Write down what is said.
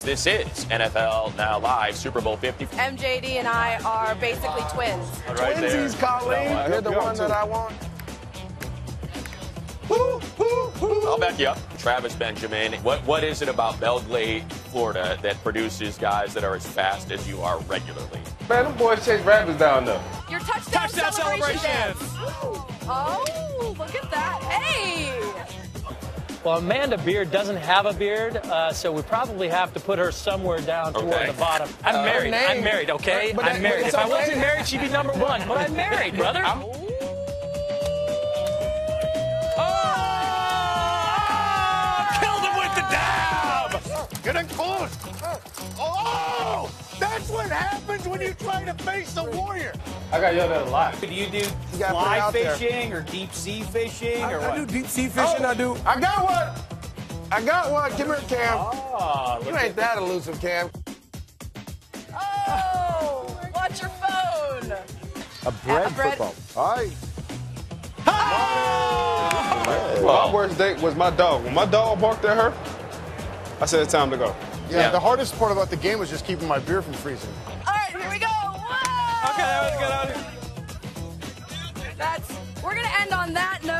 This is NFL Now Live, Super Bowl 50. MJD and I are basically twins. Right. Twinsies, Colleen. So, uh, You're the help you one out, that. I want. I'll back you up. Travis Benjamin. What What is it about Belle Glade, Florida, that produces guys that are as fast as you are regularly? Man, them boys chase rabbits down there. Your touchdown, Touchdown celebration, celebration. dance. Oh, Well, Amanda Beard doesn't have a beard, uh, so we probably have to put her somewhere down toward Okay. the bottom. I'm married. name- I'm married, okay? But that- I'm married. If it's I wasn't married, she'd be number one. But I'm married, brother. Oh! Killed him with the dab! Getting close. Oh! That's what happens when you try to face a warrior. I got yelled at a lot. Do you do gotta put it fly out there. fishing or deep sea fishing or I do deep sea fishing. Oh, I do. I got one. I got one. Come here, Cam. Oh, you ain't that elusive, Cam. Oh, watch your phone. A bread, A bread- football. All right. My worst date was my dog. When my dog barked at her, I said it's time to go. Yeah, Yeah. The hardest part about the game was just keeping my beer from freezing. All right, here we go. Whoa! Okay, that was good. That was good. That's. We're gonna end on that note.